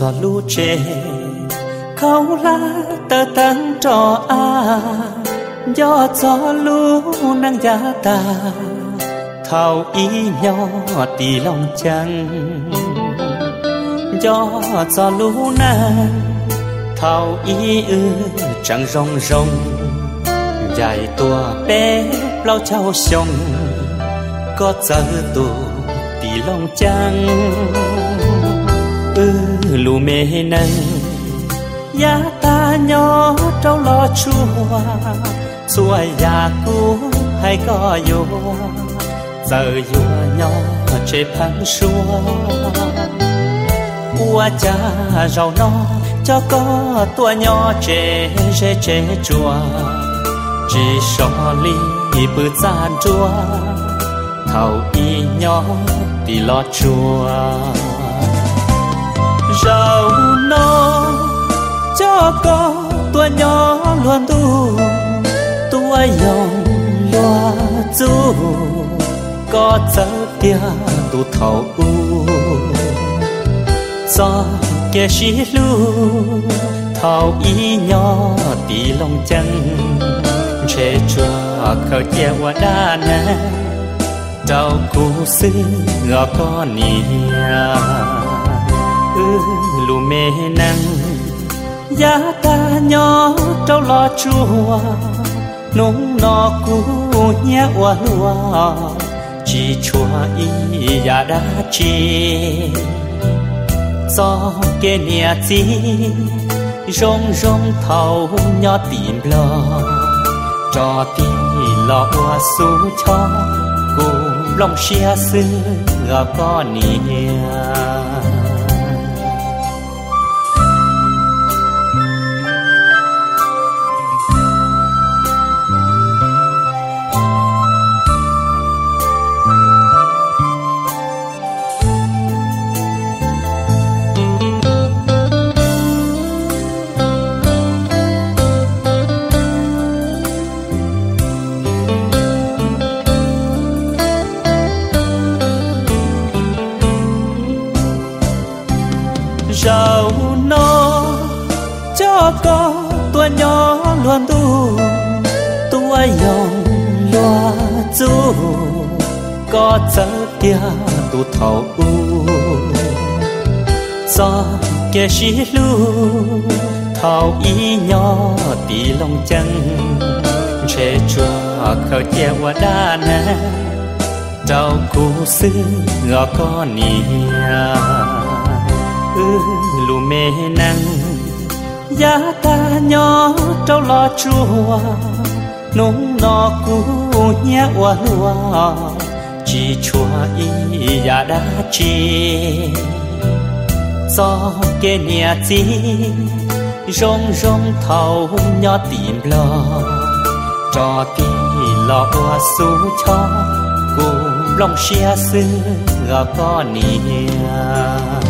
cho cho lu khâu la tơ tăng trò a do cho lu năng giá ta thao ý nhỏ tì lòng trắng, do cho lu na thao ý ư trắng rong rong dài tua bé lau trao sông có giờ tu tì lòng trắng ư lù mê nâng Giá ta nhỏ trâu lo chua chua già cũ hay có vô giờ vua nhỏ chê phăng xua ua cha rau nó cho có tua nhỏ chê chê chê chua. Chỉ xó ly bự gian chua, thầu y nhỏ thì lo chua rau nó, cho có tua nhỏ luôn tu, tua dòng loa chú có chớ tia tu thầu u cho kẻ xí lu thầu ý nhỏ tí lòng chân chế cho khờ chia qua đa nè trao cú sư ngõ con nia mê năng giá ta nhỏ trâu lo chua nung nọ cú nhẹ hoa lúa chỉ chua y ya đã chi do kê nia chi, rong rong thầu nhỏ tìm lo cho tí lo hoa su cho, cùng lòng xia sư gặp con nia có tua nhỏ luôn tu tua dòng loa chú. Có chớ tia tu thầu u, do kia xí lu thầu ý nhỏ tí lòng chân. Chế chua khâu che qua đa nè đau cú sư ngọ con nia ư, lù mê năng giá ta nhỏ trâu lo chua nung nọ cú nhé hoa lúa chỉ chua y à ya đã chi, do kê nhà chi, rong rong thầu nhỏ tìm lo cho tí lo hoa su cho, cùng lòng xia sư gặp con nia